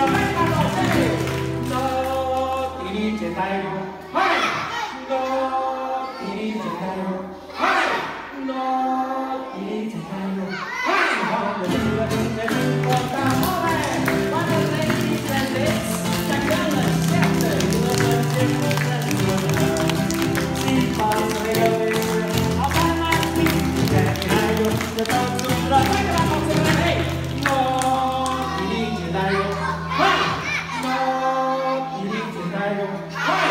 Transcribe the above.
努力去加油，努力去加油，努力去加油，努力去加油。Vai, meu. Vai!